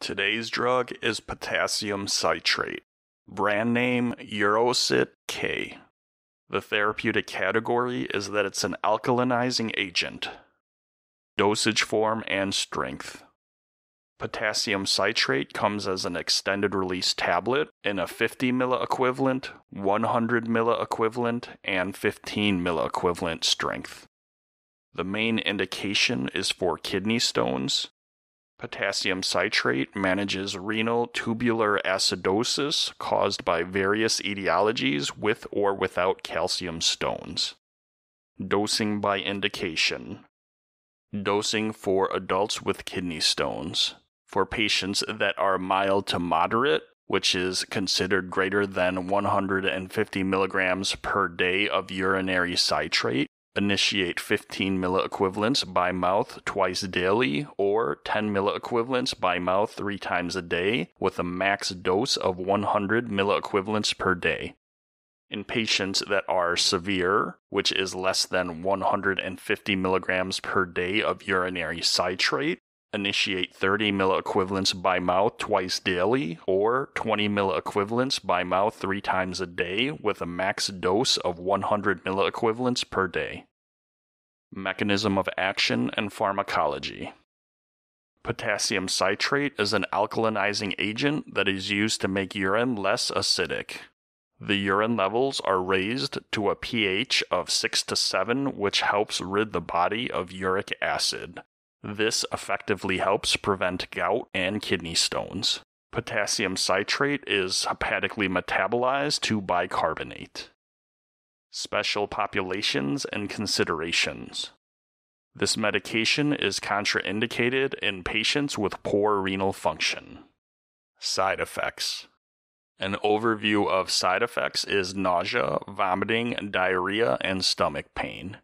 Today's drug is potassium citrate, brand name Urocit K. The therapeutic category is that it's an alkalinizing agent. Dosage form and strength. Potassium citrate comes as an extended release tablet in a 50 milliequivalent, 100 milliequivalent, and 15 milliequivalent strength. The main indication is for kidney stones. Potassium citrate manages renal tubular acidosis caused by various etiologies with or without calcium stones. Dosing by indication. Dosing for adults with kidney stones. For patients that are mild to moderate, which is considered greater than 150 milligrams per day of urinary citrate, initiate 15 milliequivalents by mouth twice daily or 10 milliequivalents by mouth three times a day with a max dose of 100 milliequivalents per day. In patients that are severe, which is less than 150 milligrams per day of urinary citrate, initiate 30 milliequivalents by mouth twice daily or 20 milliequivalents by mouth three times a day with a max dose of 100 milliequivalents per day. Mechanism of action and pharmacology. Potassium citrate is an alkalinizing agent that is used to make urine less acidic. The urine levels are raised to a pH of 6 to 7, which helps rid the body of uric acid. This effectively helps prevent gout and kidney stones. Potassium citrate is hepatically metabolized to bicarbonate. Special populations and considerations. This medication is contraindicated in patients with poor renal function. Side effects. An overview of side effects is nausea, vomiting, diarrhea, and stomach pain.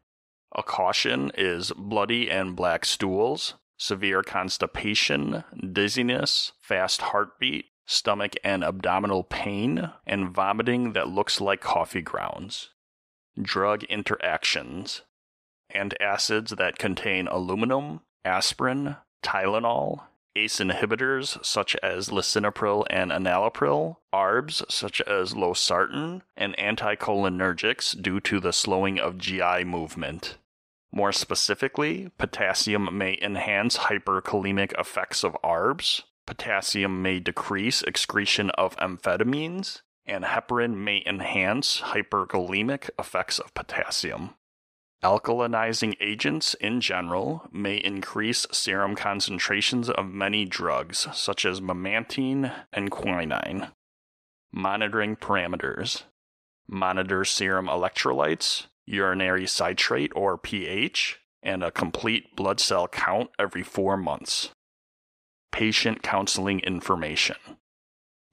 A caution is bloody and black stools, severe constipation, dizziness, fast heartbeat, stomach and abdominal pain, and vomiting that looks like coffee grounds. Drug interactions antacids that contain aluminum, aspirin, Tylenol, ACE inhibitors such as lisinopril and enalapril, ARBs such as losartan, and anticholinergics due to the slowing of GI movement. More specifically, potassium may enhance hyperkalemic effects of ARBs, potassium may decrease excretion of amphetamines, and heparin may enhance hyperkalemic effects of potassium. Alkalinizing agents in general may increase serum concentrations of many drugs, such as memantine and quinine. Monitoring parameters monitor serum electrolytes, urinary citrate or pH, and a complete blood cell count every four months. Patient counseling information.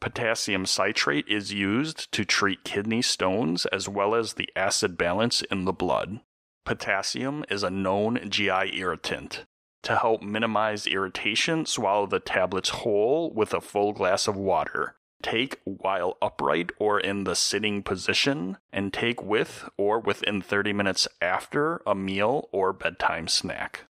Potassium citrate is used to treat kidney stones as well as the acid balance in the blood. Potassium is a known GI irritant. To help minimize irritation, swallow the tablets whole with a full glass of water. Take while upright or in the sitting position, and take with or within 30 minutes after a meal or bedtime snack.